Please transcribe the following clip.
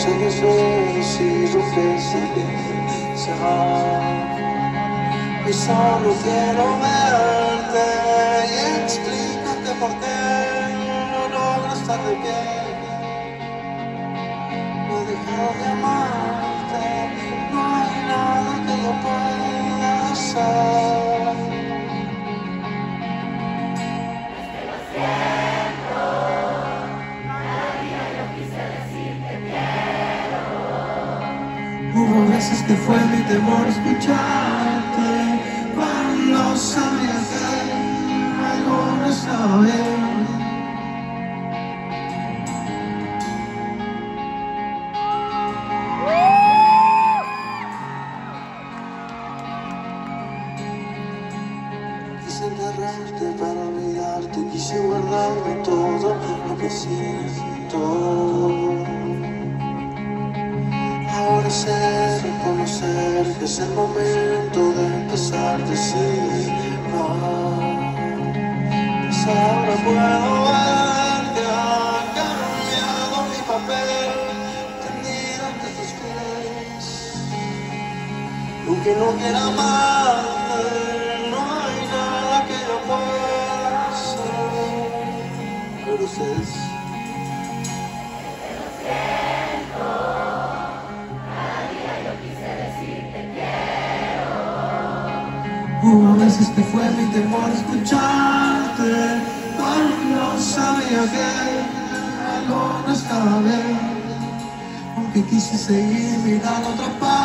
Chegue Jesús yo pensé Señor y solo quiero verte y explícate por qué no logro estar de pie. Me dejó de amar Hubo veces que fue mi temor escucharte cuando sabía que algo no estaba bien. Quise enterrarte para olvidarte, quise guardarme todo lo que siento. Ahora sé reconocer que es el momento de empezar decir no. Pues ahora puedo ver que ha cambiado mi papel, tendido ante tus pies. Aunque no quiera amarte, no hay nada que yo pueda hacer. Pero ustedes Hubo veces que fue mi temor escucharte cuando sabía que algo no estaba bien. Aunque quise seguir mirando otra parte,